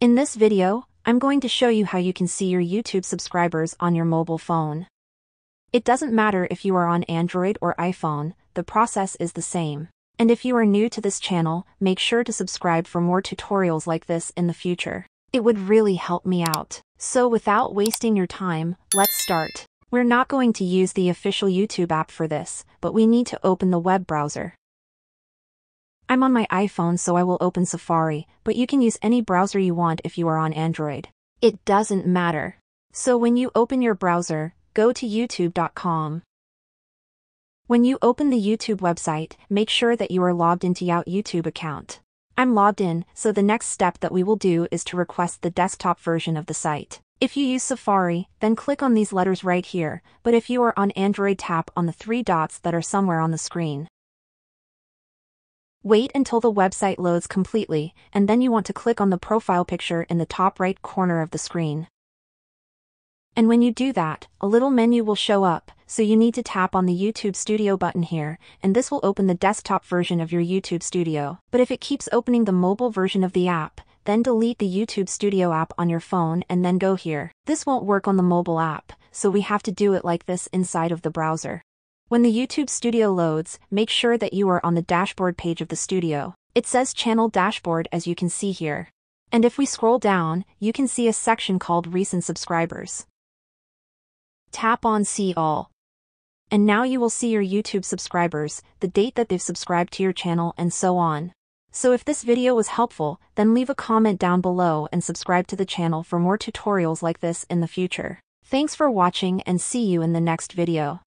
In this video, I'm going to show you how you can see your YouTube subscribers on your mobile phone. It doesn't matter if you are on Android or iPhone, the process is the same. And if you are new to this channel, make sure to subscribe for more tutorials like this in the future. It would really help me out. So without wasting your time, let's start. We're not going to use the official YouTube app for this, but we need to open the web browser. I'm on my iPhone so I will open Safari, but you can use any browser you want if you are on Android. It doesn't matter. So when you open your browser, go to youtube.com. When you open the YouTube website, make sure that you are logged into your YouTube account. I'm logged in, so the next step that we will do is to request the desktop version of the site. If you use Safari, then click on these letters right here, but if you are on Android tap on the three dots that are somewhere on the screen. Wait until the website loads completely, and then you want to click on the profile picture in the top right corner of the screen. And when you do that, a little menu will show up, so you need to tap on the YouTube Studio button here, and this will open the desktop version of your YouTube Studio. But if it keeps opening the mobile version of the app, then delete the YouTube Studio app on your phone and then go here. This won't work on the mobile app, so we have to do it like this inside of the browser. When the YouTube Studio loads, make sure that you are on the dashboard page of the studio. It says Channel Dashboard as you can see here. And if we scroll down, you can see a section called Recent Subscribers. Tap on See All. And now you will see your YouTube subscribers, the date that they've subscribed to your channel and so on. So if this video was helpful, then leave a comment down below and subscribe to the channel for more tutorials like this in the future. Thanks for watching and see you in the next video.